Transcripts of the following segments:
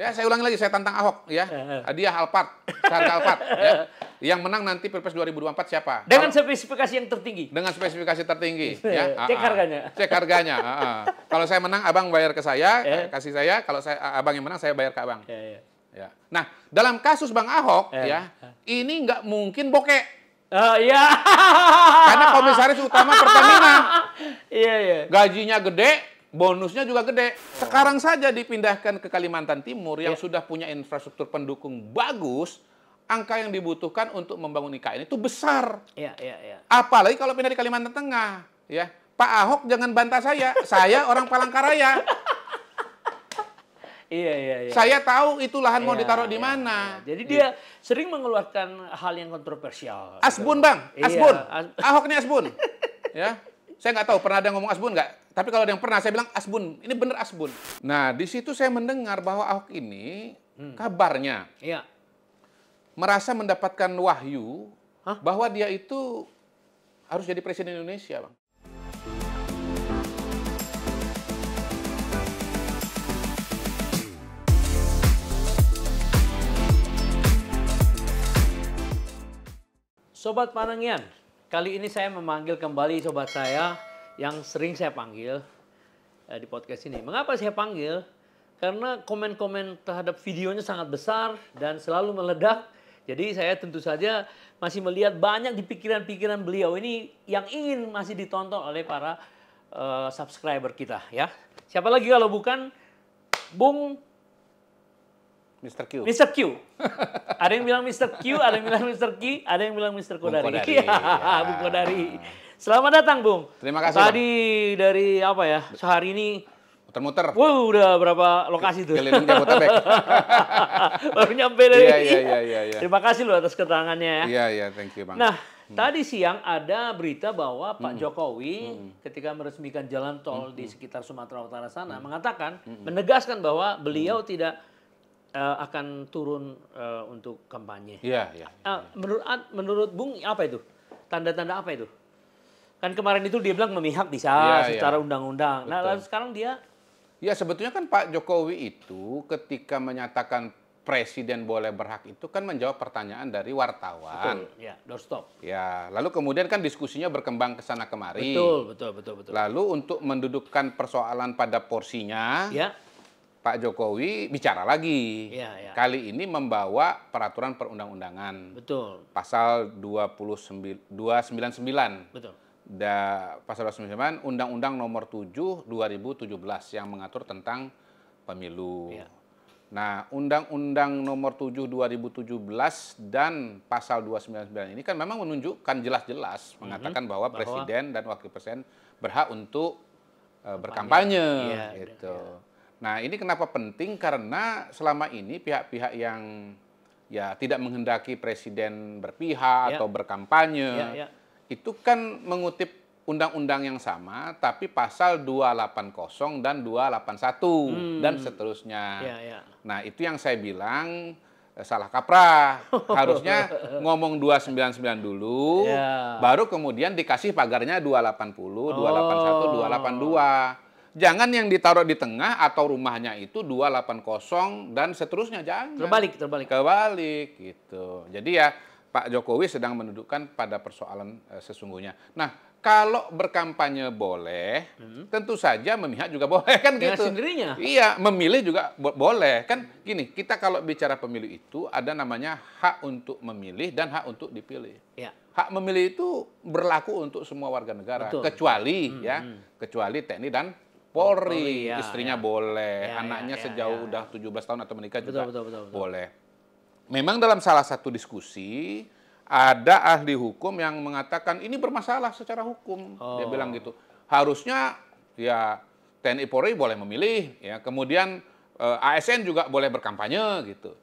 Ya, saya ulangi lagi, saya tantang Ahok ya. Eh, Hadiah Alphard, harga Alphard ya. Yang menang nanti Pilpres 2024 siapa? Dengan spesifikasi yang tertinggi. dengan spesifikasi tertinggi ya. Cek Ah, ah. harganya. Cek harganya. ah. Kalau saya menang abang bayar ke saya, Eh. eh, kasih saya. Kalau saya abang yang menang saya bayar ke abang. Ya, ya. Ya. Nah, dalam kasus Bang Ahok Eh. ya, ini nggak mungkin bokek. Oh, iya. Karena komisaris utama Pertamina Iya, iya. gajinya gede, bonusnya juga gede. Sekarang saja dipindahkan ke Kalimantan Timur yang Ya. sudah punya infrastruktur pendukung bagus, angka yang dibutuhkan untuk membangun IKN itu besar. Iya, iya, iya. Apalagi kalau pindah di Kalimantan Tengah, ya. Pak Ahok jangan bantah saya. saya orang Palangkaraya. Iya, iya, iya. Saya tahu itu lahan mau Iya, ditaruh di iya, mana. iya. Jadi dia sering mengeluarkan hal yang kontroversial. Asbun bang, Iya, Asbun. as- Ahok ini Asbun. ya, saya nggak tahu pernah ada yang ngomong Asbun nggak. Tapi kalau ada yang pernah, saya bilang Asbun. Ini bener Asbun. Nah, di situ saya mendengar bahwa Ahok ini Hmm. kabarnya Iya. merasa mendapatkan wahyu Hah? bahwa dia itu harus jadi presiden Indonesia, bang. Sobat Panangian, kali ini saya memanggil kembali sobat saya yang sering saya panggil eh, di podcast ini. Mengapa saya panggil? Karena komen-komen terhadap videonya sangat besar dan selalu meledak. Jadi saya tentu saja masih melihat banyak di pikiran-pikiran beliau ini yang ingin masih ditonton oleh para eh, subscriber kita ya. Siapa lagi kalau bukan Bung Mr. Q. Mr. Q. Ada yang bilang Mr. Q, ada yang bilang Mr. Q, ada yang bilang Mr. Bung Kodari. Kodari, Iya, ya. Bung Kodari. Selamat datang, Bung. Terima kasih, Tadi dari apa ya? Sehari ini, Muter-muter. wow, udah berapa lokasi tuh? Keliling Jabotabek. Baru nyampe dari. Iya, iya, iya, iya, iya. Terima kasih loh atas keterangannya ya. Iya, iya, thank you, bang. Nah, tadi siang ada berita bahwa Hmm. Pak Jokowi ketika meresmikan jalan tol di sekitar Sumatera Utara sana mengatakan, menegaskan bahwa beliau tidak eh, akan turun eh, untuk kampanye. Iya, iya. Ah, menurut menurut Bung apa itu? Tanda-tanda apa itu? Kan kemarin itu dia bilang memihak bisa Iya, secara undang-undang. Nah, Betul. lalu sekarang dia Ya sebetulnya kan Pak Jokowi itu ketika menyatakan presiden boleh berhak itu kan menjawab pertanyaan dari wartawan. betul, ya, doorstop. Ya, lalu kemudian kan diskusinya berkembang ke sana kemari. Betul, betul, betul, betul. Lalu untuk mendudukkan persoalan pada porsinya, Ya, Pak Jokowi bicara lagi. ya, ya. Kali ini membawa peraturan perundang-undangan Betul, pasal 29 299 betul. da pasal 29 Undang-Undang Nomor 7 2017 yang mengatur tentang pemilu. Iya. Nah, Undang-Undang Nomor 7 2017 dan pasal 299 ini kan memang menunjukkan jelas-jelas mengatakan bahwa. Bahwa- presiden dan wakil presiden berhak untuk eh, berkampanye Iya, gitu. Nah, ini kenapa penting karena selama ini pihak-pihak yang ya tidak menghendaki presiden berpihak Iya. atau berkampanye Ya, ya. itu kan mengutip undang-undang yang sama, tapi pasal 280 dan 281 Hmm. dan seterusnya. Ya, ya. Nah, itu yang saya bilang eh, salah kaprah. Harusnya ngomong 299 dulu, Ya. baru kemudian dikasih pagarnya 280, 281, Oh. 282. Jangan yang ditaruh di tengah atau rumahnya itu 280 dan seterusnya jangan. Terbalik, terbalik. Kebalik gitu. Jadi ya Pak Jokowi sedang menundukkan pada persoalan eh, sesungguhnya. Nah, kalau berkampanye boleh, tentu saja memihak juga boleh kan Hmm. Dengan gitu. sendirinya. Iya, memilih juga bo- boleh. Kan gini, kita kalau bicara pemilu itu ada namanya hak untuk memilih dan hak untuk dipilih. Ya. Hak memilih itu berlaku untuk semua warga negara, Betul. kecuali ya, kecuali TNI dan Polri. Polri, ya, Istrinya ya. boleh, Ya, ya, anaknya ya, sejauh ya. udah 17 tahun atau menikah Betul, juga betul, betul, betul. boleh. Memang dalam salah satu diskusi ada ahli hukum yang mengatakan ini bermasalah secara hukum. Dia Oh. bilang gitu. Harusnya ya TNI Polri boleh memilih, ya. Kemudian eh, ASN juga boleh berkampanye gitu.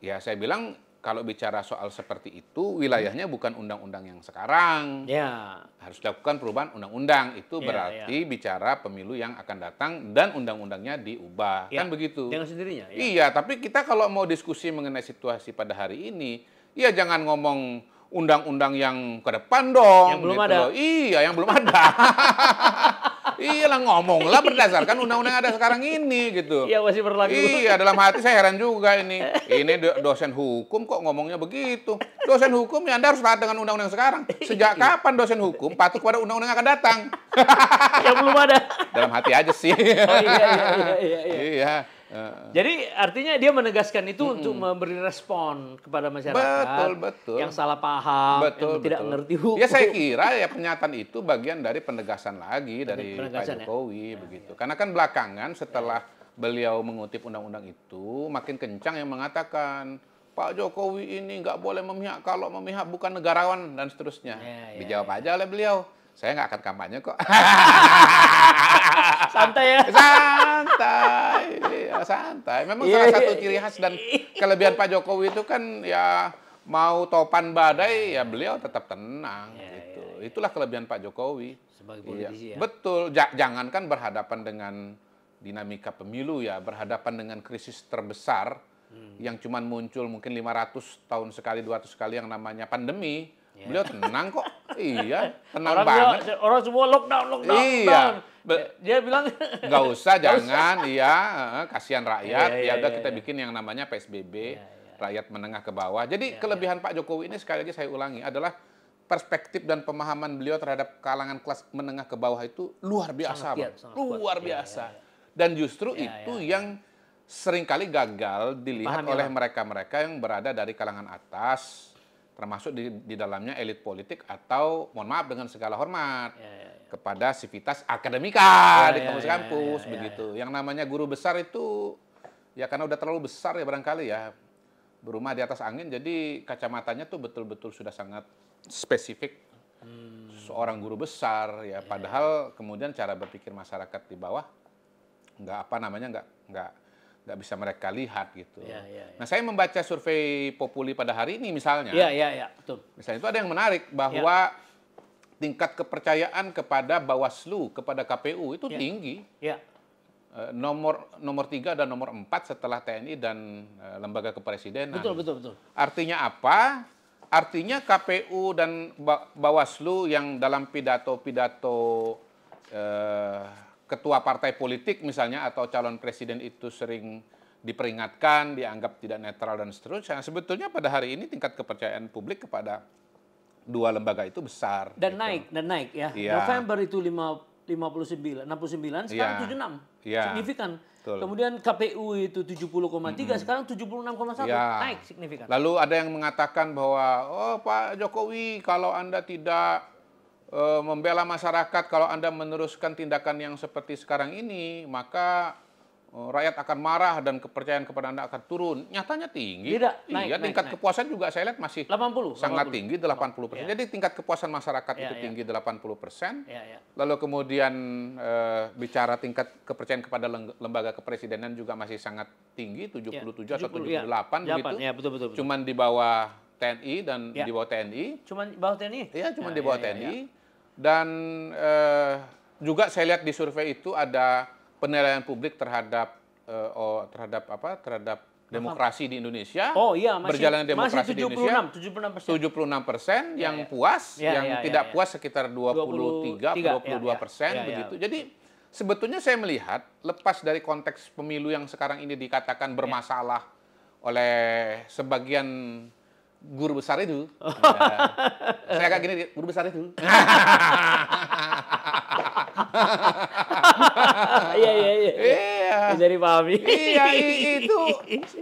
Ya saya bilang kalau bicara soal seperti itu wilayahnya bukan undang-undang yang sekarang. Ya. Harus dilakukan perubahan undang-undang. Itu Ya, berarti bicara pemilu yang akan datang dan undang-undangnya diubah. Ya. Kan begitu. Dengan sendirinya. Ya. Iya, tapi kita kalau mau diskusi mengenai situasi pada hari ini, ya jangan ngomong undang-undang yang ke depan dong. Yang belum gitu ada. loh. Iya, yang belum ada. Iya lah ngomonglah berdasarkan undang-undang ada sekarang ini gitu. Iya masih berlaku. Iya, dalam hati saya heran juga ini. Ini do- dosen hukum kok ngomongnya begitu. Dosen hukum ya Anda harus taat dengan undang-undang sekarang. Sejak kapan dosen hukum patuh kepada undang-undang yang akan datang? yang belum ada. dalam hati aja sih. Oh iya iya iya iya. iya. Jadi artinya dia menegaskan itu untuk memberi respon kepada masyarakat Betul, betul. yang salah paham, yang tidak mengerti hukum. Ya saya kira ya pernyataan itu bagian dari penegasan lagi dari Penegasan, ya. Pak Jokowi begitu. Karena kan belakangan setelah beliau mengutip undang-undang itu makin kencang yang mengatakan Pak Jokowi ini nggak boleh memihak kalau memihak bukan negarawan dan seterusnya. Ya, ya, Dijawab aja oleh beliau. Saya nggak akan kampanye kok. Santai ya. santai, iya, santai. Memang Iya, salah satu iya, ciri khas dan kelebihan Pak Jokowi itu kan ya mau topan badai ya beliau tetap tenang Iya, gitu. Itulah kelebihan Pak Jokowi. Sebagai Iya, politisi ya. Betul. Ja- jangankan berhadapan dengan dinamika pemilu ya, berhadapan dengan krisis terbesar Hmm. yang cuman muncul mungkin 500 tahun sekali, 200 kali yang namanya pandemi. Beliau tenang kok. iya, tenang. Orang banget. bilang- orang semua lockdown, lockdown, Iya. lockdown. Dia bilang Nggak usah, jangan. Iya, kasihan rakyat. Iya, iya, ya udah iya, kita iya. bikin yang namanya PSBB, Iya, iya. rakyat menengah ke bawah. Jadi Iya, kelebihan Pak Jokowi ini sekali lagi saya ulangi adalah perspektif dan pemahaman beliau terhadap kalangan kelas menengah ke bawah itu luar biasa, Sangat kiat, sangat kuat. luar Iya, biasa. iya, Dan justru Iya, itu iya, yang sering kali gagal dilihat Dipahami oleh mereka-mereka yang berada dari kalangan atas, termasuk di, di dalamnya elit politik atau mohon maaf dengan segala hormat Ya, ya, ya. kepada sivitas akademika Ya, di ya, kampus-kampus ya, ya, ya, begitu. Yang namanya guru besar itu ya karena udah terlalu besar ya barangkali ya berumah di atas angin jadi kacamatanya tuh betul-betul sudah sangat spesifik Hmm. seorang guru besar ya padahal kemudian cara berpikir masyarakat di bawah nggak apa namanya nggak nggak nggak bisa mereka lihat gitu. Ya, ya, ya. Nah saya membaca survei Populi pada hari ini misalnya. Iya, iya, iya, betul. Misalnya itu ada yang menarik bahwa tingkat kepercayaan kepada Bawaslu, kepada KPU itu Ya. tinggi. Ya, Eh, nomor nomor tiga dan nomor empat setelah TNI dan eh, lembaga kepresidenan. betul, betul, betul. Artinya apa? Artinya KPU dan Ba- Bawaslu yang dalam pidato-pidato eh, ketua partai politik misalnya atau calon presiden itu sering diperingatkan, dianggap tidak netral dan seterusnya. Sebetulnya pada hari ini tingkat kepercayaan publik kepada dua lembaga itu besar. Dan gitu. naik, dan naik ya. Iya. November itu lima- 59, 69, sekarang Iya. 76. Iya. Signifikan. Betul. Kemudian KPU itu 70,3, sekarang 76,1. Iya. Naik signifikan. Lalu ada yang mengatakan bahwa oh Pak Jokowi kalau Anda tidak eh, membela masyarakat, kalau Anda meneruskan tindakan yang seperti sekarang ini, maka eh, rakyat akan marah dan kepercayaan kepada Anda akan turun. Nyatanya tinggi. Tidak, Iya, naik, naik, tingkat naik. kepuasan juga saya lihat masih 80. sangat 80. tinggi 80 persen. Iya. Jadi tingkat kepuasan masyarakat Iya, itu iya. tinggi 80 persen. Ya, ya. Lalu kemudian eh, bicara tingkat kepercayaan kepada lembaga kepresidenan juga masih sangat tinggi 77 atau 70, ya. 78 begitu. Ya, betul, betul, betul. Cuman di bawah TNI dan Ya. di bawah TNI. Cuman bawah TNI? Iya, cuma Ya, di bawah ya, ya, TNI. ya. Dan eh, juga saya lihat di survei itu ada penilaian publik terhadap eh, oh, terhadap apa? Terhadap demokrasi di Indonesia. Oh iya, masih, berjalannya demokrasi masih di Indonesia. 76, 76 persen. 76 Ya, yang ya. puas, Ya, yang ya, ya, tidak ya. puas sekitar 23, 23, 22 ya, ya. persen Ya, ya. begitu. Jadi sebetulnya saya melihat lepas dari konteks pemilu yang sekarang ini dikatakan bermasalah oleh sebagian guru besar itu, ya. saya agak gini, guru besar itu. Iya, iya, iya. Iya. Bisa dipahami. Iya, i- itu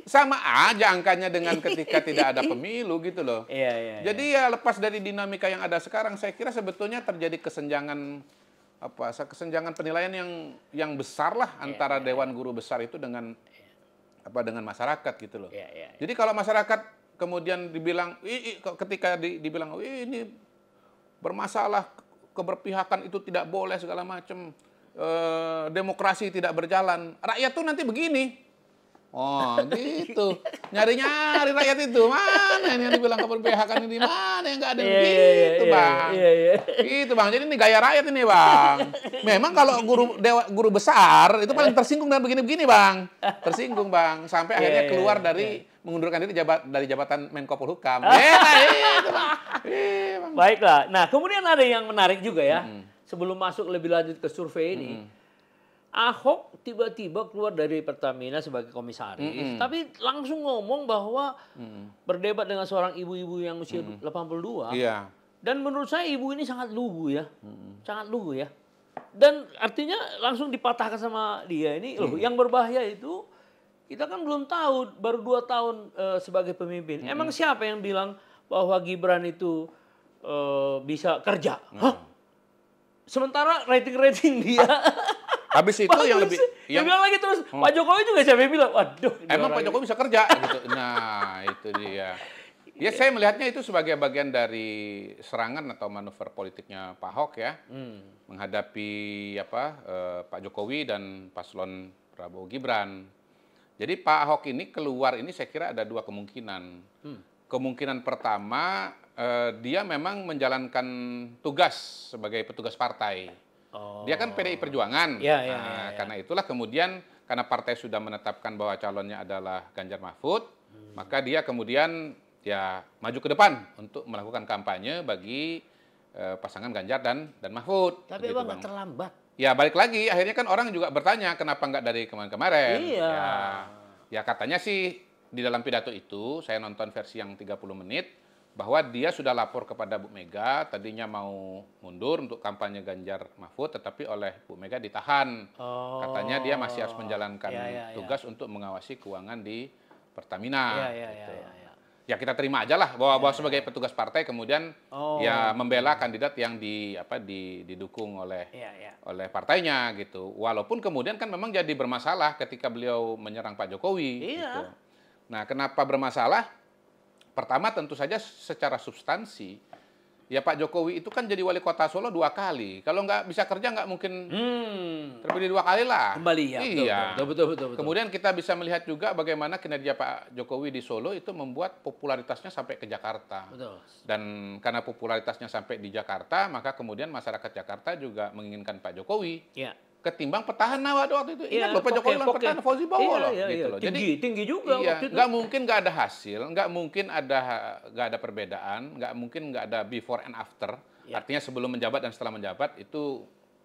sama aja angkanya dengan ketika tidak ada pemilu gitu loh. Iya, iya. iya. Jadi ya lepas dari dinamika yang ada sekarang, saya kira sebetulnya terjadi kesenjangan apa kesenjangan penilaian yang yang besar lah Iya, antara dewan guru besar itu dengan apa dengan masyarakat gitu loh. Iya, iya. Jadi kalau masyarakat kemudian dibilang "Ih, ih," ketika di- dibilang "Ih, ini bermasalah keberpihakan itu tidak boleh segala macam eh, demokrasi tidak berjalan. Rakyat tuh nanti begini. Oh gitu. Nyari nyari rakyat itu. Mana ini yang dibilang keberpihakan ini? Mana yang nggak ada Iya, iya, gitu iya, bang? Iya, iya. Gitu bang, jadi ini gaya rakyat ini bang. Memang kalau guru dewa, guru besar itu paling tersinggung dengan begini-begini bang, tersinggung bang, sampai Iya, akhirnya keluar iya. dari mengundurkan diri jabat dari jabatan Menko Polhukam. Ya, bang. Iya, bang. Baiklah. Nah, kemudian ada yang menarik juga ya. sebelum masuk lebih lanjut ke survei ini, Ahok tiba-tiba keluar dari Pertamina sebagai komisaris, tapi langsung ngomong bahwa berdebat dengan seorang ibu-ibu yang usia 82. Iya. Dan menurut saya ibu ini sangat lugu ya, sangat lugu ya. Dan artinya langsung dipatahkan sama dia ini, loh yang berbahaya itu kita kan belum tahu, baru dua tahun eh, sebagai pemimpin. Emang siapa yang bilang bahwa Gibran itu eh, bisa kerja? Hah? Sementara rating-rating dia Habis itu yang lebih yang bilang lagi terus Pak Jokowi juga siapa yang bilang, waduh. emang Pak Jokowi bisa kerja gitu. Nah, itu dia. Ya saya melihatnya itu sebagai bagian dari serangan atau manuver politiknya Pak Ahok ya. Hmm. Menghadapi apa eh, Pak Jokowi dan paslon Prabowo Gibran. Jadi Pak Ahok ini keluar ini saya kira ada dua kemungkinan. Hmm. Kemungkinan pertama eh, dia memang menjalankan tugas sebagai petugas partai. Oh. Dia kan PDI Perjuangan. Ya, ya, Nah, ya, ya. Karena itulah kemudian karena partai sudah menetapkan bahwa calonnya adalah Ganjar Mahfud, Hmm. maka dia kemudian ya maju ke depan untuk melakukan kampanye bagi eh, pasangan Ganjar dan dan Mahfud. Tapi Bang. nggak terlambat. Ya balik lagi, akhirnya kan orang juga bertanya kenapa nggak dari kemarin-kemarin. Iya. Ya, ya katanya sih di dalam pidato itu, saya nonton versi yang 30 menit, bahwa dia sudah lapor kepada Bu Mega, tadinya mau mundur untuk kampanye Ganjar Mahfud, tetapi oleh Bu Mega ditahan. Oh. Katanya dia masih harus menjalankan Ya, ya, ya. tugas untuk mengawasi keuangan di Pertamina. Iya, iya, iya, gitu. iya, iya. Ya kita terima aja lah bahwa, bahwa sebagai petugas partai kemudian Oh. ya membela kandidat yang di apa di, didukung oleh Iya, iya. oleh partainya gitu. Walaupun kemudian kan memang jadi bermasalah ketika beliau menyerang Pak Jokowi. Iya. gitu. Nah, kenapa bermasalah? Pertama tentu saja secara substansi, ya Pak Jokowi itu kan jadi wali kota Solo dua kali. Kalau nggak bisa kerja nggak mungkin Hmm. terpilih dua kali lah. Kembali ya. betul, Iya. Betul, betul, betul, betul. Kemudian kita bisa melihat juga bagaimana kinerja Pak Jokowi di Solo itu membuat popularitasnya sampai ke Jakarta. Betul. Dan karena popularitasnya sampai di Jakarta, maka kemudian masyarakat Jakarta juga menginginkan Pak Jokowi Iya. Ketimbang petahana waktu itu. Iya, Ingat loh Pak Jokowi poke. petahana Fauzi Bowo Iya, loh. iya, gitu iya. loh. Tinggi, Jadi tinggi juga iya, waktu itu. nggak mungkin nggak ada hasil, nggak mungkin ada nggak ada perbedaan, nggak mungkin nggak ada before and after. Iya. Artinya sebelum menjabat dan setelah menjabat itu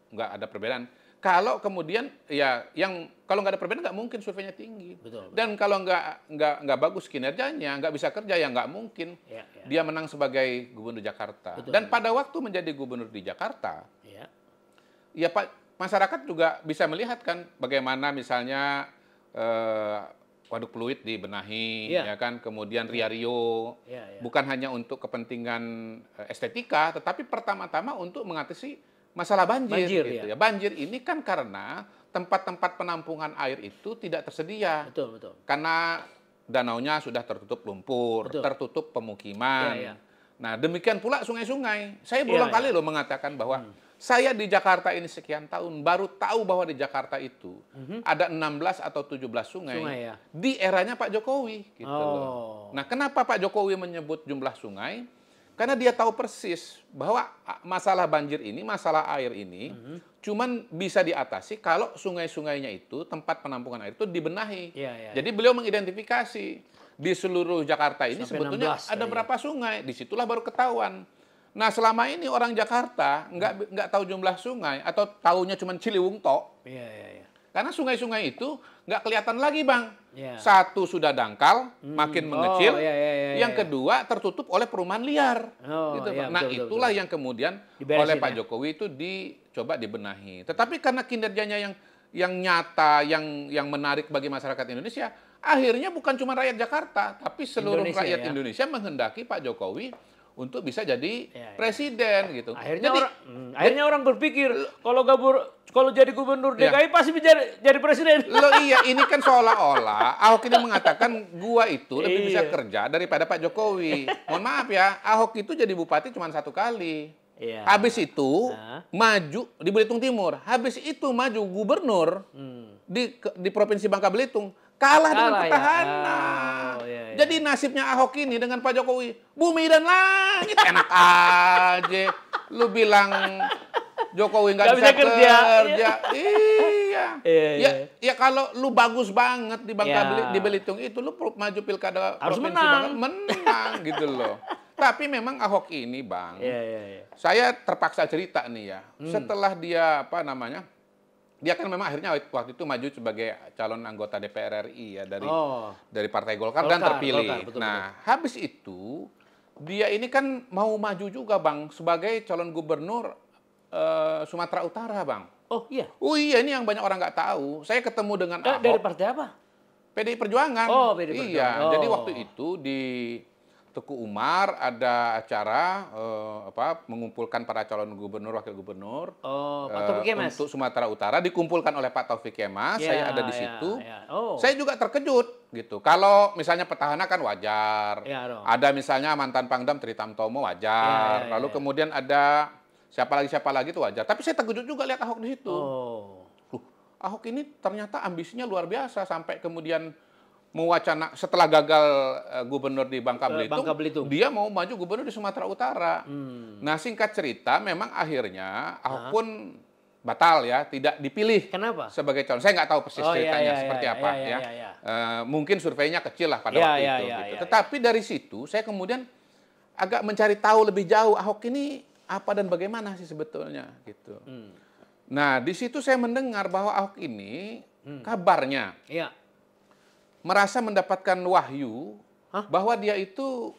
nggak ada perbedaan. Kalau kemudian ya yang kalau nggak ada perbedaan nggak mungkin surveinya tinggi. Betul, betul. Dan kalau nggak nggak nggak bagus kinerjanya, nggak bisa kerja ya nggak mungkin Iya, iya. dia menang sebagai gubernur Jakarta. Betul. Dan pada waktu menjadi gubernur di Jakarta, Iya. ya Pak masyarakat juga bisa melihat kan bagaimana misalnya eh, waduk fluid dibenahi, Iya. ya kan, kemudian Ria Rio, Iya, iya. bukan hanya untuk kepentingan eh, estetika, tetapi pertama-tama untuk mengatasi masalah banjir. Banjir, gitu ya. ya. Banjir ini kan karena tempat-tempat penampungan air itu tidak tersedia Betul, betul. karena danaunya sudah tertutup lumpur, Betul. tertutup pemukiman. Iya, iya. Nah, demikian pula sungai-sungai. Saya Iya, berulang iya. kali loh mengatakan bahwa saya di Jakarta ini sekian tahun baru tahu bahwa di Jakarta itu ada 16 atau 17 sungai. Sungai, ya. di eranya Pak Jokowi gitu Oh. loh. Nah, kenapa Pak Jokowi menyebut jumlah sungai? Karena dia tahu persis bahwa ah, masalah banjir ini, masalah air ini, Mhm. cuman bisa diatasi kalau sungai-sungainya itu tempat penampungan air itu dibenahi. Iya, iya, Jadi beliau mengidentifikasi di seluruh Jakarta ini Sampai sebetulnya 16 ada ya. berapa sungai. Di situlah baru ketahuan. Nah selama ini orang Jakarta nggak nggak tahu jumlah sungai atau tahunya cuma Ciliwung tok. Iya, iya, iya. Karena sungai-sungai itu nggak kelihatan lagi bang. Iya. Satu sudah dangkal, makin Oh, mengecil. iya, iya, iya, yang iya. kedua tertutup oleh perumahan liar. Oh, gitu, iya, Bang. nah betul, betul, itulah betul. yang kemudian Diberesin, oleh Pak ya. Jokowi itu dicoba dibenahi. Tetapi karena kinerjanya yang yang nyata, yang yang menarik bagi masyarakat Indonesia, akhirnya bukan cuma rakyat Jakarta, tapi seluruh Indonesia, rakyat ya. Indonesia menghendaki Pak Jokowi untuk bisa jadi Ya, ya. presiden gitu. Akhirnya Jadi, orang hmm, akhirnya orang berpikir kalau gabur kalau jadi gubernur. DKI pasti menjadi jadi presiden. Lo iya, ini kan seolah-olah Ahok ini mengatakan gua itu lebih bisa Iya. kerja daripada Pak Jokowi. Mohon maaf ya, Ahok itu jadi bupati cuma satu kali. Iya. Habis itu Nah. maju di Belitung Timur. Habis itu maju gubernur Hmm. di di provinsi Bangka Belitung kalah, dengan Kalah ya? petahana. Iya, iya. Jadi nasibnya Ahok ini dengan Pak Jokowi bumi dan langit enak aja. Lu bilang Jokowi nggak bisa, bisa kerja. kerja. Iya. Iya, Ya, iya. ya kalau lu bagus banget di Bangka Ya. Beli- di Belitung itu lu maju pilkada Harus provinsi menang. Bangka menang gitu loh. Tapi memang Ahok ini, Bang, Iya, iya, iya. saya terpaksa cerita nih ya. Hmm. Setelah dia apa namanya? Dia kan memang akhirnya waktu itu maju sebagai calon anggota DPR RI ya dari Oh, dari Partai Golkar, dan Golkar, terpilih. Golkar, betul, nah, habis itu dia ini kan mau maju juga, Bang, sebagai calon gubernur eh, Sumatera Utara, Bang. oh iya. Oh iya, ini yang banyak orang nggak tahu. Saya ketemu dengan Eh, Ahok. dari partai apa? PDI Perjuangan. Oh, PDI Perjuangan. Iya, Oh. jadi waktu itu di Teku Umar ada acara eh, apa mengumpulkan para calon gubernur, wakil gubernur Oh, Pak eh, Taufik Kemas. untuk Sumatera Utara dikumpulkan oleh Pak Taufik Kemas. Ya, saya ada di ya, situ. ya. Oh. Saya juga terkejut gitu. Kalau misalnya petahana kan wajar. Dong. Ada misalnya mantan Pangdam Tritamtomo Ya, wajar. ya, Lalu ya. kemudian ada siapa lagi siapa lagi itu wajar. Tapi saya terkejut juga lihat Ahok di situ. Oh. Loh, Ahok ini ternyata ambisinya luar biasa sampai kemudian mewacana setelah gagal eh, gubernur di Bangka Belitung, Bangka Belitung. dia mau maju gubernur di Sumatera Utara. Hmm. Nah, singkat cerita memang akhirnya Ahok pun batal ya, tidak dipilih Kenapa? sebagai calon. Saya nggak tahu persis Oh, iya, ceritanya iya, seperti iya, apa iya, ya. iya, iya. Eh, mungkin surveinya kecil lah pada Iya, waktu iya, itu. iya, gitu. iya, Tetapi dari situ saya kemudian agak mencari tahu lebih jauh Ahok ini apa dan bagaimana sih sebetulnya gitu. Hmm. Nah, di situ saya mendengar bahwa Ahok ini Hmm. kabarnya Iya. Merasa mendapatkan wahyu Hah? bahwa dia itu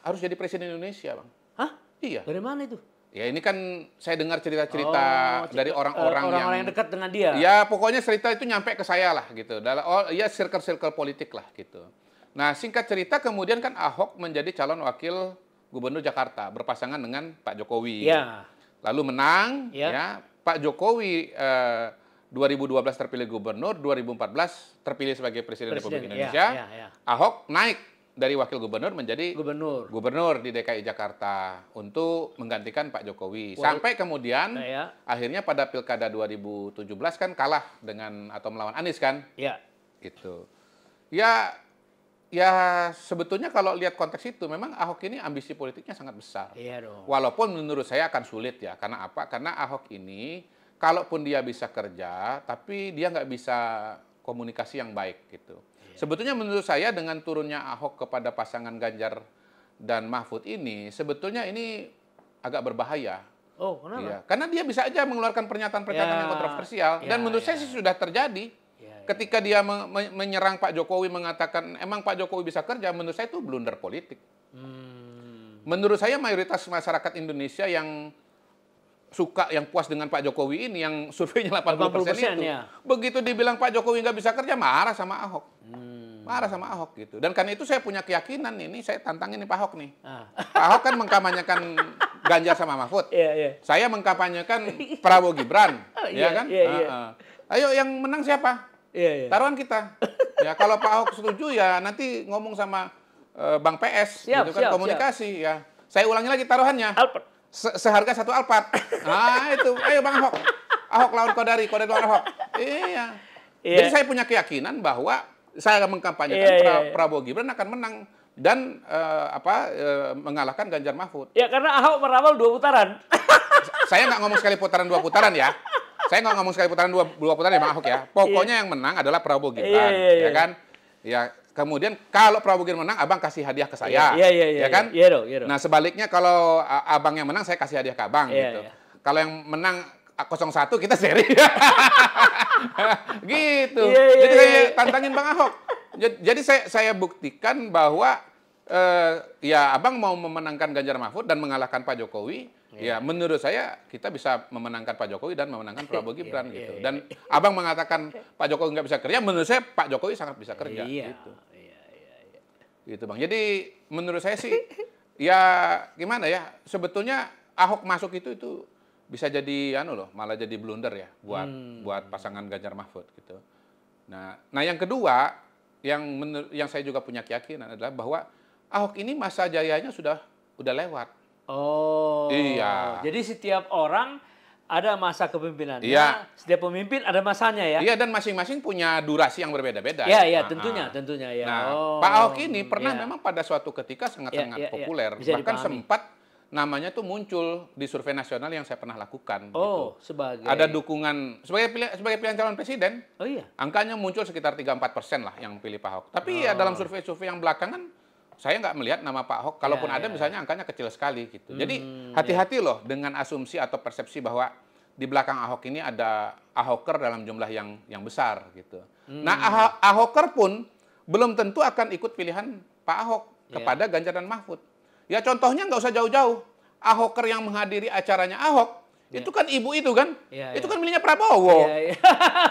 harus jadi presiden Indonesia, Bang. Hah? Iya. Dari mana itu? Ya ini kan saya dengar cerita-cerita Oh, dari orang-orang yang, yang dekat dengan dia. Ya, pokoknya cerita itu nyampe ke saya lah gitu. Dalam oh, ya circle-circle politik lah gitu. Nah, singkat cerita kemudian kan Ahok menjadi calon wakil gubernur Jakarta berpasangan dengan Pak Jokowi. Iya. Lalu menang Ya. ya. Pak Jokowi eh, 2012 terpilih gubernur, 2014 terpilih sebagai presiden, Republik Presiden, Indonesia. ya, ya, ya. Ahok naik dari wakil gubernur menjadi Gubernur. gubernur di DKI Jakarta untuk menggantikan Pak Jokowi. Wal- Sampai kemudian Ya. akhirnya pada Pilkada 2017 kan kalah dengan atau melawan Anies kan? Ya. Gitu. Ya ya sebetulnya kalau lihat konteks itu memang Ahok ini ambisi politiknya sangat besar. Iya dong. Walaupun menurut saya akan sulit ya. Karena apa? Karena Ahok ini kalaupun dia bisa kerja tapi dia nggak bisa komunikasi yang baik gitu. Sebetulnya menurut saya dengan turunnya Ahok kepada pasangan Ganjar dan Mahfud ini sebetulnya ini agak berbahaya. Oh, kenapa? Iya, karena dia bisa aja mengeluarkan pernyataan-pernyataan Ya, yang kontroversial ya, dan menurut saya ya. sih sudah terjadi. Ya, ya. Ketika dia me- me- menyerang Pak Jokowi mengatakan emang Pak Jokowi bisa kerja, menurut saya itu blunder politik. Hmm. Menurut saya mayoritas masyarakat Indonesia yang suka yang puas dengan Pak Jokowi ini yang surveinya 80%, 80% itu. ya. Begitu dibilang Pak Jokowi nggak bisa kerja marah sama Ahok. Hmm. Marah sama Ahok gitu. Dan karena itu saya punya keyakinan ini saya tantangin nih Pak Ahok nih. Ah. Pak Ahok kan mengkampanyekan Ganjar sama Mahfud. Iya, iya. Saya mengkampanyekan Prabowo Gibran, Oh, ya iya, kan? iya, iya. Heeh. Ayo yang menang siapa? Iya, iya. Taruhan kita. ya kalau Pak Ahok setuju ya nanti ngomong sama eh, Bang PS Siap, gitu kan siap, komunikasi ya. Saya ulangi lagi taruhannya. Alper. Se- seharga satu Alphard. Nah, itu. Ayo Bang Ahok. Ahok lawan Kodari, Kodari lawan Ahok. Iya. Iya. Jadi saya punya keyakinan bahwa saya mengkampanyekan Iya, iya, Pra- iya. Prabowo Gibran akan menang dan eh, apa eh, mengalahkan Ganjar Mahfud. Ya karena Ahok meramal dua putaran. saya nggak ngomong sekali putaran dua putaran ya. Saya nggak ngomong sekali putaran dua, dua putaran ya Bang Ahok ya. Pokoknya yang menang adalah Prabowo Gibran, Iya, iya, iya. ya kan? Ya, kemudian kalau Prabowo Gibran menang, Abang kasih hadiah ke saya. Iya, iya, iya. Ya kan? Iya dong, iya dong. Nah, sebaliknya kalau Abang yang menang, saya kasih hadiah ke Abang Iya, gitu. iya. Kalau yang menang a- 01 kita seri. gitu. Iya, iya, Jadi saya iya. tantangin Bang Ahok. Jadi, jadi saya saya buktikan bahwa eh, ya Abang mau memenangkan Ganjar Mahfud dan mengalahkan Pak Jokowi. Ya, menurut saya kita bisa memenangkan Pak Jokowi dan memenangkan Prabowo Gibran Iya, gitu. iya, Dan Abang mengatakan Pak Jokowi nggak bisa kerja, menurut saya Pak Jokowi sangat bisa kerja Iya. gitu. Iya, iya, iya. Gitu, Bang. Jadi menurut saya sih ya gimana ya? Sebetulnya Ahok masuk itu itu bisa jadi anu loh, malah jadi blunder ya buat Hmm. buat pasangan Ganjar Mahfud gitu. Nah, nah yang kedua yang menur- yang saya juga punya keyakinan adalah bahwa Ahok ini masa jayanya sudah udah lewat. Oh. Iya. Jadi setiap orang ada masa kepemimpinannya. Iya. Setiap pemimpin ada masanya ya. Iya dan masing-masing punya durasi yang berbeda-beda. Iya, ya. iya, Ah, tentunya, ah. tentunya ya. Nah, Oh, Pak Ahok ini pernah iya. memang pada suatu ketika sangat-sangat Iya, iya, iya. populer. Bisa Bahkan dipahami. sempat namanya tuh muncul di survei nasional yang saya pernah lakukan. Oh, gitu. sebagai Ada dukungan sebagai pilihan, sebagai pilihan calon presiden, Oh iya. angkanya muncul sekitar 3-4 persen lah yang pilih Pak Ahok. Tapi ya Oh. dalam survei-survei yang belakangan saya nggak melihat nama Pak Ahok. Kalaupun Ya, ada, ya, misalnya angkanya kecil sekali gitu. Jadi Hmm, hati-hati loh dengan asumsi atau persepsi bahwa di belakang Ahok ini ada Ahoker dalam jumlah yang yang besar gitu. Hmm. Nah, Aha- Ahoker pun belum tentu akan ikut pilihan Pak Ahok Ya. kepada Ganjar dan Mahfud. Ya contohnya nggak usah jauh-jauh. Ahoker yang menghadiri acaranya Ahok itu kan ibu itu kan, Ya, itu ya. kan milihnya Prabowo. Iya, iya.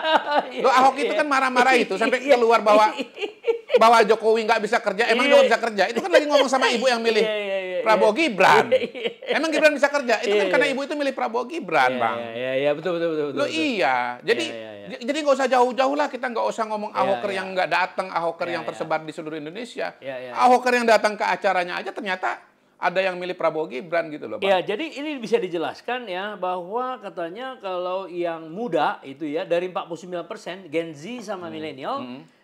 Lo Ahok itu kan marah-marah itu sampai keluar bahwa bahwa Jokowi nggak bisa kerja, emang Iya. Jokowi bisa kerja. Itu kan lagi ngomong sama ibu yang milih Iya, iya, iya, Prabowo iya. Gibran. Iya, iya. Emang Gibran bisa kerja? Itu kan Iya, karena iya. ibu itu milih Prabowo Gibran, Iya, Bang. Iya, iya, iya, betul, betul, betul. Lo betul. iya. Jadi Iya, iya, iya. j- jadi nggak usah jauh-jauh lah kita nggak usah ngomong Iya, Ahoker iya. yang nggak datang, Ahoker Iya, yang iya. tersebar di seluruh Indonesia. Iya, iya, iya. Ahoker yang datang ke acaranya aja ternyata ada yang milih Prabowo Gibran gitu loh, Bang. Ya, jadi ini bisa dijelaskan ya bahwa katanya kalau yang muda itu ya dari 49% Gen Z sama Hmm. milenial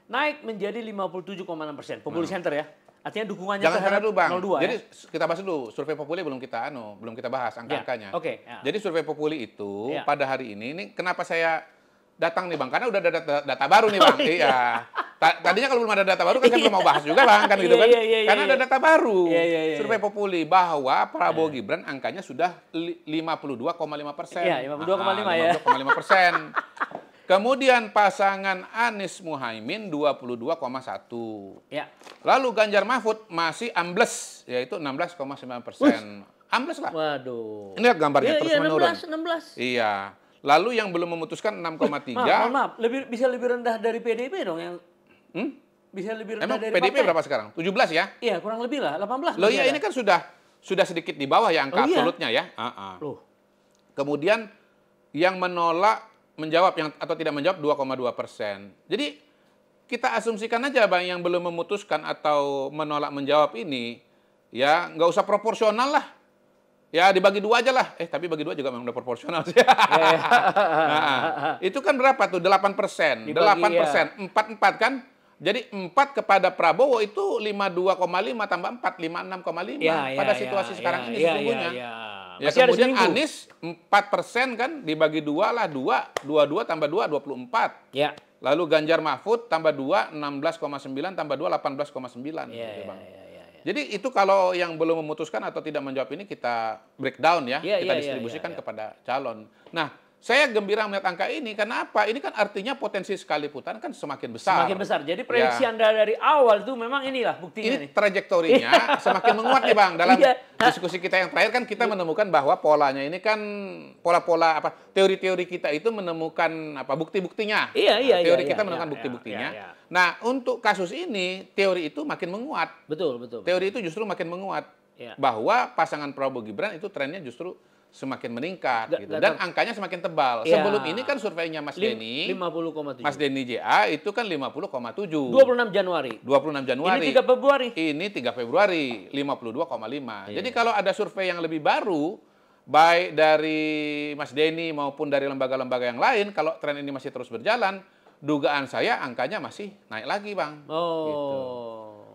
naik menjadi 57,6 persen. Populi Center ya. Artinya dukungannya Jangan terhadap dulu bang. 02 Jadi ya. kita bahas dulu survei Populi belum kita anu, belum kita bahas angka-angkanya. Ya, oke, ya. Jadi survei Populi itu Ya. pada hari ini, ini kenapa saya datang nih bang? Karena udah ada data, data baru nih bang. iya. Ta- Tadinya kalau belum ada data baru kan saya belum mau bahas juga bang, kan gitu Iya, kan? iya, iya, Karena iya. ada data baru. Iya, iya, iya, survei iya. Populi bahwa Prabowo Gibran angkanya sudah li- 52,5 persen. Iya, 52,5 ya. 52,5 persen. Kemudian pasangan Anies Muhaimin 22,1. Ya. Lalu Ganjar Mahfud masih ambles, yaitu 16,9 persen. Ambles lah. Waduh. Ini gambarnya Iya, terus iya, menurun. 16, 16. Iya. Lalu yang belum memutuskan Maaf, 6,3. mohon maaf, lebih bisa lebih rendah dari PDIP dong yang Hmm? bisa lebih rendah Emang dari partai. berapa sekarang? 17 ya? Iya, kurang lebih lah, 18. Loh iya ini kan sudah sudah sedikit di bawah ya angka Oh, iya? absolutnya ya. Ah, ah. Loh, Kemudian yang menolak menjawab yang atau tidak menjawab 2,2 persen. Jadi kita asumsikan aja bang yang belum memutuskan atau menolak menjawab ini ya nggak usah proporsional lah. Ya dibagi dua aja lah. Eh tapi bagi dua juga memang udah proporsional sih. Nah, itu kan berapa tuh? 8 persen. Dibagi, 8 persen. ya. 4 4 kan? Jadi 4 kepada Prabowo itu 52,5 tambah 4, 56,5 ya, pada ya, situasi ya, sekarang ya, ini ya, sesungguhnya. Ya, ya. Ya Masih kemudian. Anies 4 persen kan dibagi dua lah 2, 22 tambah 2 24. Ya. Lalu Ganjar Mahfud tambah 2 16,9 tambah 2 18,9 Ya, gitu, Bang. ya, ya. Jadi itu kalau yang belum memutuskan atau tidak menjawab ini kita breakdown ya, Iya, kita iya, iya, distribusikan iya, iya. kepada calon. Nah, saya gembira melihat angka ini kenapa? Ini kan artinya potensi sekali putaran kan semakin besar. Semakin besar. Jadi prediksi Ya. Anda dari awal itu memang inilah buktinya ini nih. trajektorinya semakin menguat nih bang dalam Iya. diskusi kita yang terakhir kan kita menemukan bahwa polanya ini kan pola-pola apa teori-teori kita itu menemukan apa bukti-buktinya Iya, iya, Nah, teori iya, kita iya, menemukan iya, bukti-buktinya iya, iya. nah untuk kasus ini teori itu makin menguat Betul, betul. teori itu justru makin menguat Iya. bahwa pasangan Prabowo Gibran itu trennya justru semakin meningkat Ga- gitu. dan angkanya semakin tebal Iya. sebelum ini kan surveinya Mas Denny 50,7. Mas Denny JA itu kan 50,7 26 Januari. 26 Januari Ini 3 Februari. ini 3 Februari 52,5. Iya. Jadi kalau ada survei yang lebih baru baik dari Mas Denny maupun dari lembaga-lembaga yang lain kalau tren ini masih terus berjalan, dugaan saya angkanya masih naik lagi, Bang. Oh. Gitu.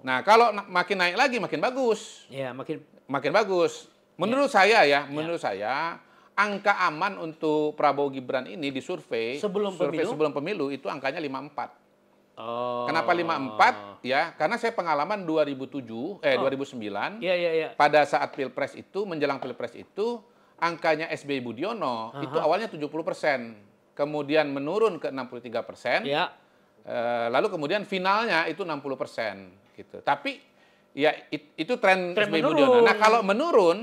Nah, kalau makin naik lagi makin bagus. Ya, makin Makin bagus. Menurut saya ya, menurut saya angka aman untuk Prabowo Gibran ini di survei Sebelum survei pemilu? sebelum pemilu itu angkanya 54. Oh. Kenapa 54? Ya, karena saya pengalaman 2007 eh 2009 Iya, iya, iya. pada saat Pilpres itu menjelang Pilpres itu angkanya SBY Budiono itu awalnya 70 persen, kemudian menurun ke 63 persen, Ya. eh, lalu kemudian finalnya itu 60 persen gitu. Tapi ya it- itu tren, Tren SBY menurun. Budiono. Nah kalau menurun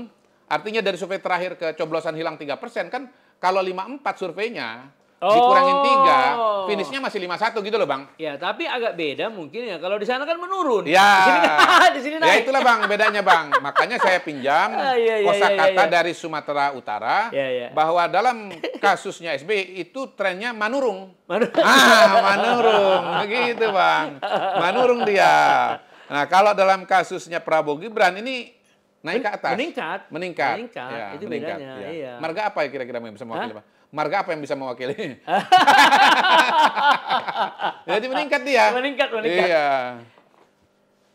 artinya dari survei terakhir ke coblosan hilang 3 persen kan kalau 54 surveinya dikurangin tiga, Oh. finishnya masih 51 gitu loh bang. Ya, tapi agak beda mungkin ya. Kalau di sana kan menurun. Ya, Di sini, di sini ya naik. itulah bang bedanya bang. Makanya saya pinjam Ah, iya, iya, kosakata iya, iya. dari Sumatera Utara Iya, iya. bahwa dalam kasusnya SBY itu trennya manurung. Mana- Ah, manurung, begitu bang. Manurung dia. Nah kalau dalam kasusnya Prabowo Gibran ini naik ke atas. Meningkat. Meningkat. Meningkat, Ya, itu meningkat, bedanya, ya. iya. Marga apa ya kira-kira yang bisa mewakili? Bang? Marga apa yang bisa mewakili? Jadi meningkat dia. Meningkat, meningkat. Iya.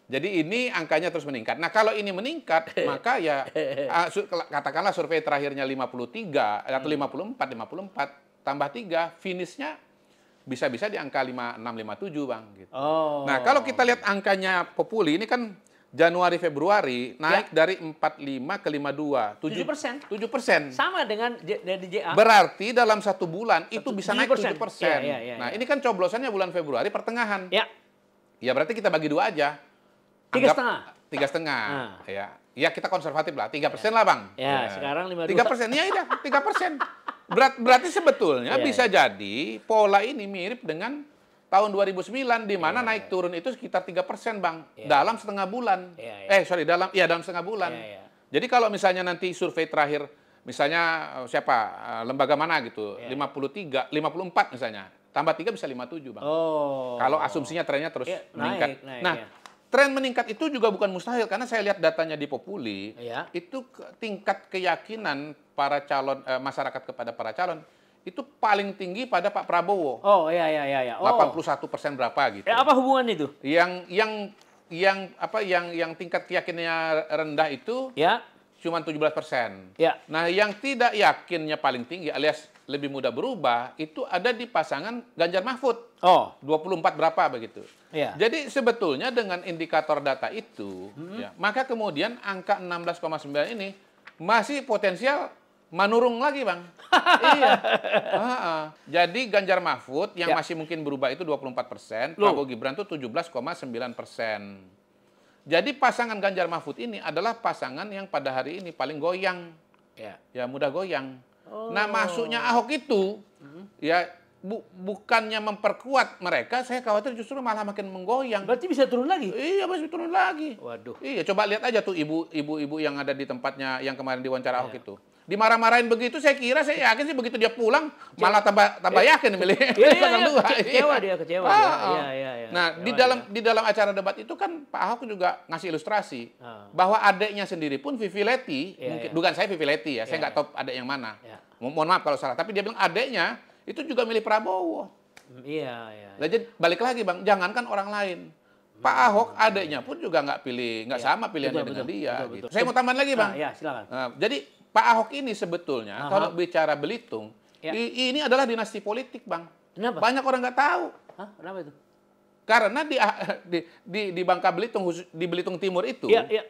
Jadi ini angkanya terus meningkat. Nah kalau ini meningkat, maka ya ah, katakanlah survei terakhirnya 53 atau Hmm. 54, 54 tambah 3, finishnya bisa-bisa di angka 56, 57 bang. Gitu. Oh. Nah kalau kita lihat angkanya Populi ini kan Januari Februari naik dari 45 ke 52. 7 persen. 7 persen. Sama dengan J- dari JA. Berarti dalam satu bulan itu bisa naik 7 7%. persen. Iya, iya, iya, nah iya. ini kan coblosannya bulan Februari pertengahan. ya, Ya berarti kita bagi dua aja. Tiga setengah. Tiga setengah. Ah. Ya, ya kita konservatif lah. Tiga persen lah bang. Ya, sekarang 52. Tiga persen. Ya udah, tiga persen. Berat, berarti sebetulnya Iya, bisa jadi pola ini mirip dengan tahun 2009 di mana naik turun itu sekitar tiga persen bang Iya. dalam setengah bulan. Iya, iya. Eh sorry dalam ya dalam setengah bulan. Iya, iya. Jadi kalau misalnya nanti survei terakhir misalnya eh, siapa eh, lembaga mana gitu Iya. 53 54 misalnya tambah 3 bisa 57 bang. Oh. Kalau asumsinya trennya terus Iya, meningkat. naik, naik, nah, iya. tren meningkat itu juga bukan mustahil karena saya lihat datanya di Populi, Iya. itu ke- tingkat keyakinan para calon eh, masyarakat kepada para calon itu paling tinggi pada Pak Prabowo. Oh, iya iya iya ya. Oh. 81 persen berapa gitu. Eh, apa hubungan itu? Yang yang yang apa yang yang tingkat keyakinannya rendah itu Ya. cuma 17 persen. Ya. Nah, yang tidak yakinnya paling tinggi alias lebih mudah berubah itu ada di pasangan Ganjar Mahfud. Oh. 24 berapa begitu. Iya. Jadi sebetulnya dengan indikator data itu, Hmm. ya, maka kemudian angka 16,9 ini masih potensial menurung lagi, Bang. iya. Ah, ah. Jadi Ganjar Mahfud yang Ya. masih mungkin berubah itu 24 persen. Prabowo Gibran itu 17,9 persen. Jadi pasangan Ganjar Mahfud ini adalah pasangan yang pada hari ini paling goyang Ya. ya mudah goyang. Oh. Nah masuknya Ahok itu ya bu- bukannya memperkuat mereka, saya khawatir justru malah makin menggoyang. Berarti bisa turun lagi? Iya masih turun lagi. Waduh. Iya coba lihat aja tuh ibu-ibu yang ada di tempatnya yang kemarin diwawancara Ahok Iya. itu. Dimarah-marahin begitu, saya kira saya yakin sih begitu dia pulang malah tambah tambah yakin milih Iya, iya, pasangan iya, dua. kece- kecewa dia, kecewa Ah, dia. ah. Iya, iya, iya. Nah di Kecewa dalam dia. di dalam acara debat itu kan Pak Ahok juga ngasih ilustrasi Ah. bahwa adiknya sendiri pun Vivi Leti, Iya, mungkin iya. bukan saya Vivi Leti ya, saya Iya, nggak iya. tahu adik yang mana. Iya. Mo- Mohon maaf kalau salah, tapi dia bilang adiknya itu juga milih Prabowo. Hmm, Iya, iya. Lah, jadi balik lagi bang, jangankan orang lain. Pak Ahok adiknya pun juga nggak pilih, nggak Iya. sama pilihannya Betul, dengan betul, dia. betul, gitu. betul. Saya mau tambahan lagi bang. Ah, ya, silakan. Nah, jadi Pak Ahok ini sebetulnya Aha. kalau bicara Belitung, Ya. ini adalah dinasti politik bang. Kenapa? Banyak orang nggak tahu. Hah, kenapa itu? Karena di, di, di, di Bangka Belitung, khusus- di Belitung Timur itu, Iya, iya.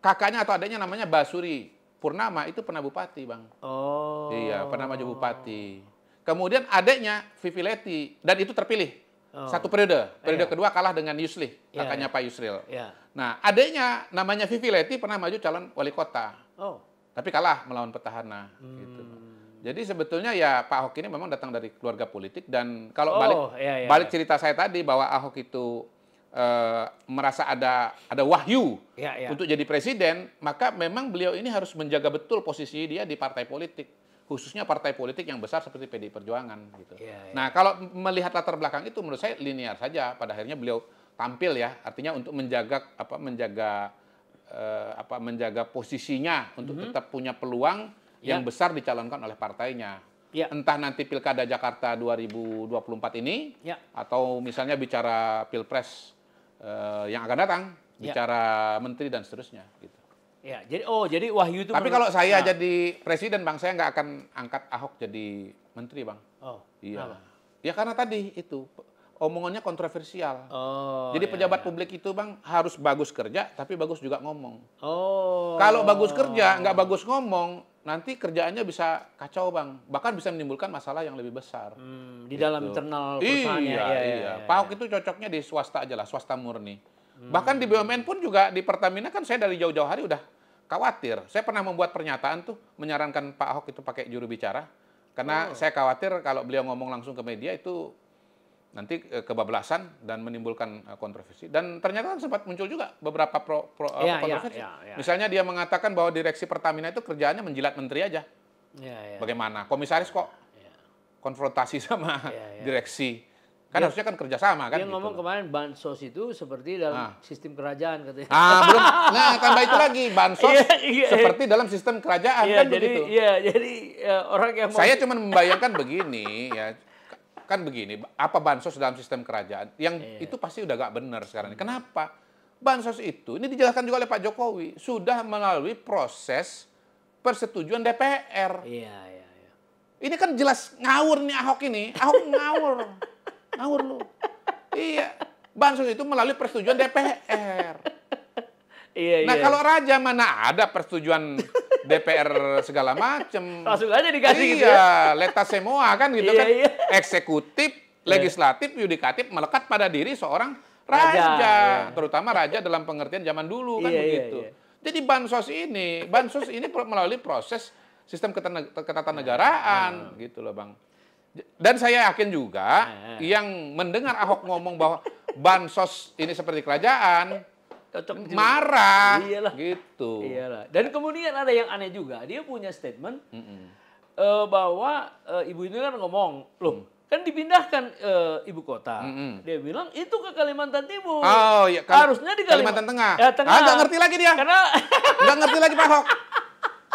kakaknya atau adiknya namanya Basuri Purnama, itu pernah bupati bang. Oh. Iya, pernah maju bupati. Kemudian adiknya Vivi Leti, dan itu terpilih. Oh. Satu periode. Periode Iya. kedua kalah dengan Yuslih, Iya, kakaknya iya. Pak Yusril. Iya. Nah, adiknya namanya Vivi Leti pernah maju calon wali kota. Oh. Tapi kalah melawan petahana. Gitu. Hmm. Jadi sebetulnya ya Pak Ahok ini memang datang dari keluarga politik dan kalau Oh, balik iya, iya, balik cerita saya tadi bahwa Ahok itu eh, merasa ada ada wahyu Iya, iya. untuk jadi presiden, maka memang beliau ini harus menjaga betul posisi dia di partai politik, khususnya partai politik yang besar seperti PDI Perjuangan gitu. Iya, iya. Nah, kalau melihat latar belakang itu menurut saya linear saja pada akhirnya beliau tampil ya, artinya untuk menjaga apa menjaga eh, apa menjaga posisinya untuk tetap punya peluang yang Mhm. Ya. besar dicalonkan oleh partainya. Ya. Entah nanti Pilkada Jakarta 2024 ini Ya. atau misalnya bicara Pilpres eh, yang akan datang, Ya. bicara menteri dan seterusnya gitu. Ya, jadi oh, jadi Wahyu itu Tapi menurut- kalau saya Nah. jadi presiden Bang, saya nggak akan angkat Ahok jadi menteri, Bang. Oh. Iya. kenapa? Ya karena tadi itu omongannya kontroversial. Oh. Jadi iya, pejabat iya. publik itu bang harus bagus kerja, tapi bagus juga ngomong. Oh. Kalau bagus kerja, nggak bagus ngomong, nanti kerjaannya bisa kacau bang. Bahkan bisa menimbulkan masalah yang lebih besar. Hmm, di dalam Gitu. internal Iya, perusahaannya. iya, ya, ya, ya, Pak Ahok ya. itu cocoknya di swasta aja lah, swasta murni. Hmm. Bahkan di BUMN pun juga di Pertamina kan saya dari jauh-jauh hari udah khawatir. Saya pernah membuat pernyataan tuh menyarankan Pak Ahok itu pakai juru bicara. Karena Oh. saya khawatir kalau beliau ngomong langsung ke media itu nanti eh, kebablasan dan menimbulkan eh, kontroversi. Dan ternyata kan sempat muncul juga beberapa pro, pro- apa, Iya, iya, kontroversi. iya, iya. Misalnya dia mengatakan bahwa direksi Pertamina itu kerjaannya menjilat menteri aja. Iya, iya. Bagaimana? Komisaris kok Iya. konfrontasi sama Iya, iya. direksi. Kan Dia- harusnya kan kerjasama kan Dia gitu ngomong loh. kemarin bansos itu seperti dalam Ah. sistem kerajaan katanya. Ah, belum. Nah, tambah itu lagi bansos Iya, iya. seperti dalam sistem kerajaan Iya, kan jadi begitu. iya, jadi ya, orang yang mau Saya cuma membayangkan begini ya. Kan begini, apa bansos dalam sistem kerajaan? Yang Iya. itu pasti udah gak benar sekarang ini. Kenapa? Bansos itu, ini dijelaskan juga oleh Pak Jokowi, sudah melalui proses persetujuan DPR. Iya, iya, iya. Ini kan jelas ngawur nih Ahok ini. Ahok ngawur. ngawur lu. Iya. Bansos itu melalui persetujuan DPR. Iya, nah iya. kalau raja mana ada persetujuan DPR segala macam. Langsung aja dikasih iya, gitu ya. leta semua kan gitu Iya, kan. iya. Eksekutif, legislatif, yudikatif melekat pada diri seorang Raja, raja, iya. terutama raja dalam pengertian zaman dulu kan Iya, iya, begitu. iya. Jadi bansos ini, bansos ini melalui proses sistem ketatanegaraan gitu loh, Bang. Dan saya yakin juga Iya. yang mendengar Ahok ngomong bahwa bansos ini seperti kerajaan Cocok juga. marah Iyalah. gitu. Iyalah. Dan kemudian ada yang aneh juga. Dia punya statement eh, bahwa eh, ibu ini kan ngomong, loh kan dipindahkan eh, ibu kota. Mm-mm. Dia bilang itu ke Kalimantan Timur. Oh, iya, Kal- Harusnya di Kalima- Kalimantan Tengah. Ya, tengah. Ah, nggak ngerti lagi dia. Karena Nggak ngerti lagi Pak Ahok.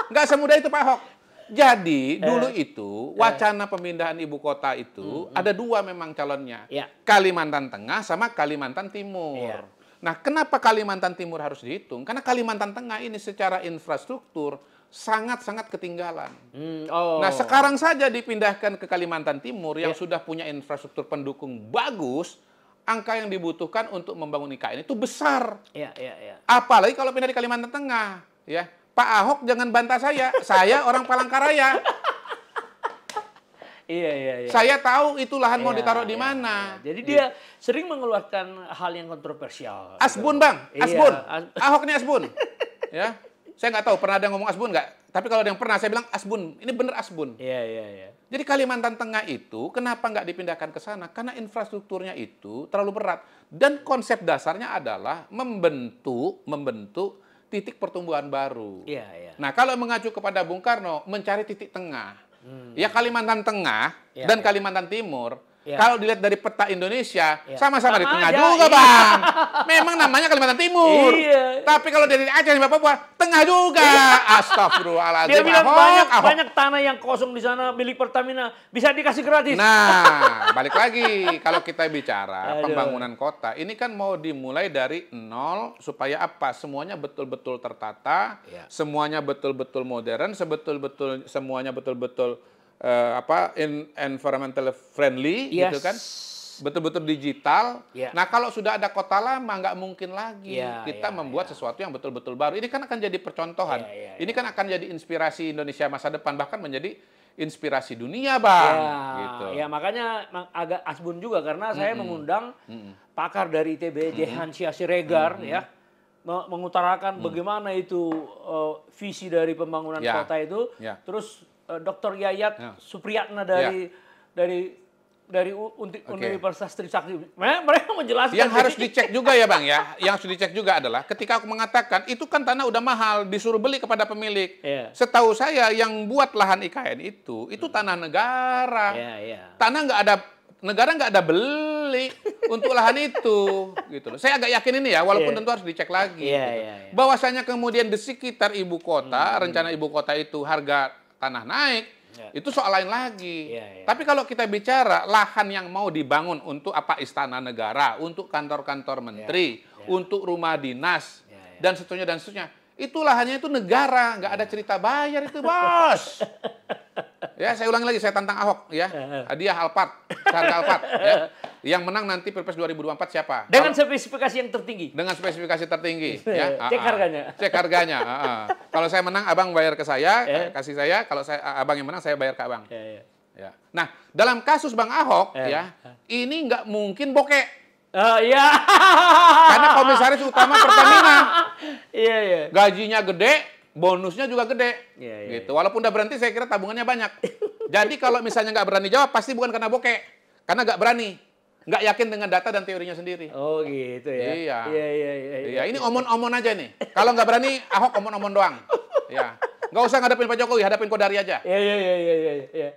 Nggak semudah itu Pak Ahok. Jadi Eh. dulu itu wacana pemindahan ibu kota itu ada dua memang calonnya. Ya. Kalimantan Tengah sama Kalimantan Timur. Iya. Nah, kenapa Kalimantan Timur harus dihitung? Karena Kalimantan Tengah ini secara infrastruktur sangat-sangat ketinggalan. Hmm, oh. Nah, sekarang saja dipindahkan ke Kalimantan Timur yang Ya. sudah punya infrastruktur pendukung bagus, angka yang dibutuhkan untuk membangun IKN itu besar. Ya, ya, ya. Apalagi kalau pindah di Kalimantan Tengah, ya. Pak Ahok jangan bantah saya. saya orang Palangkaraya. Iya, iya, iya. Saya tahu itu lahan mau Iya, ditaruh di iya, mana. iya. Jadi dia sering mengeluarkan hal yang kontroversial. Asbun, Bang. Iya, Asbun. as- Ahok ini Asbun. ya. Saya nggak tahu pernah ada yang ngomong Asbun nggak? Tapi kalau ada yang pernah, saya bilang Asbun. Ini bener Asbun. Iya, iya, iya. Jadi Kalimantan Tengah itu kenapa nggak dipindahkan ke sana? Karena infrastrukturnya itu terlalu berat dan konsep dasarnya adalah membentuk membentuk titik pertumbuhan baru. Iya, iya. Nah kalau mengacu kepada Bung Karno mencari titik tengah, ya Kalimantan Tengah Hmm. Ya, dan ya. Kalimantan Timur. Ya. Kalau dilihat dari peta Indonesia, Ya. sama-sama di Sama tengah aja, juga, iya. Bang. Memang namanya Kalimantan Timur. Iya. Tapi kalau dari Aceh sampai Papua, tengah juga. Astagfirullahaladzim. Dia bilang Ahok, banyak Ahok. banyak tanah yang kosong di sana milik Pertamina bisa dikasih gratis. Nah, balik lagi kalau kita bicara Aduh. pembangunan kota, ini kan mau dimulai dari nol supaya apa? Semuanya betul-betul tertata, Ya. semuanya betul-betul modern, sebetul-betul semuanya betul-betul eh, apa in- environmental friendly Yes. gitu kan? Betul-betul digital. Ya. Nah, kalau sudah ada kota lama nggak mungkin lagi Ya, kita ya, membuat sesuatu yang betul-betul baru. Ini kan akan jadi percontohan. Ya, ya, Ini kan akan jadi inspirasi Indonesia masa depan bahkan menjadi inspirasi dunia, Bang. Ya, gitu. ya makanya ma- agak asbun juga karena saya mengundang pakar dari ITB Jehan Sia Siregar ya me- mengutarakan bagaimana itu eh, visi dari pembangunan Ya. kota itu. Ya. Terus Dr. Yayat Ya. Supriyatna dari dari dari U- Unti- Oke. Universitas Trisakti. Me- Mereka menjelaskan Yang harus dicek juga ya Bang ya, yang harus dicek juga adalah ketika aku mengatakan itu kan tanah udah mahal, disuruh beli kepada pemilik. Iya. Setahu saya yang buat lahan IKN itu, itu tanah negara. Ya, ya. Tanah nggak ada, negara nggak ada beli untuk lahan itu. gitu loh. Saya agak yakin ini ya, walaupun Iya. tentu harus dicek lagi. Iya, gitu. iya, iya. Bahwasanya kemudian di sekitar ibu kota, Hmm. rencana ibu kota itu harga tanah naik, Iya. itu soal lain lagi. Iya, iya. Tapi kalau kita bicara lahan yang mau dibangun untuk apa istana negara, untuk kantor-kantor menteri, untuk rumah dinas, Iya, iya. dan seterusnya dan seterusnya, itu lahannya itu negara, nggak ada cerita bayar itu bos. ya, saya ulangi lagi, saya tantang Ahok ya, hadiah Alphard, harga Alphard. Ya. Yang menang nanti Pilpres 2024 siapa? Dengan spesifikasi yang tertinggi. dengan spesifikasi tertinggi ya. Cek Ah, ah. harganya. Cek harganya. ah. Kalau saya menang abang bayar ke saya, Eh. eh, kasih saya. Kalau saya abang yang menang saya bayar ke abang. Ya. Nah, dalam kasus Bang Ahok ya, ini nggak mungkin bokek. Oh, iya. Karena komisaris utama Pertamina Iya, iya. gajinya gede, bonusnya juga gede. Iya, iya, gitu. Walaupun udah berhenti saya kira tabungannya banyak. Jadi kalau misalnya nggak berani jawab pasti bukan karena bokek, karena nggak berani. Nggak yakin dengan data dan teorinya sendiri. Oh gitu ya. Iya. Iya iya iya. Iya, ini omon-omon aja nih. Kalau nggak berani, Ahok omon-omon doang. Ya, nggak usah ngadepin Pak Jokowi, hadapin Kodari aja. Iya iya iya iya iya. iya.